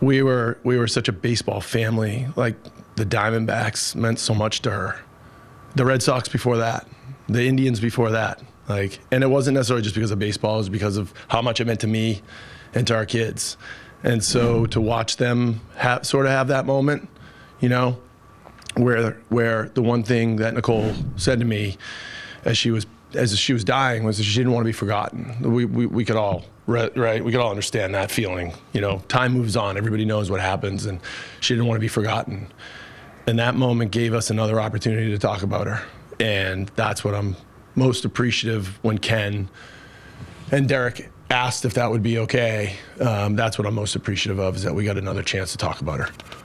we were we were such a baseball family. Like the Diamondbacks meant so much to her. The Red Sox before that, the Indians before that. Like, and it wasn't necessarily just because of baseball. It was because of how much it meant to me and to our kids. And so to watch them have, sort of have that moment, you know, where where the one thing that Nicole said to me as she was as she was dying was that she didn't want to be forgotten. We, we, we could all right we could all understand that feeling. You know, time moves on. Everybody knows what happens, and she didn't want to be forgotten. And that moment gave us another opportunity to talk about her, and that's what I'm most appreciative when Ken and Derek asked if that would be okay. Um, that's what I'm most appreciative of is that we got another chance to talk about her.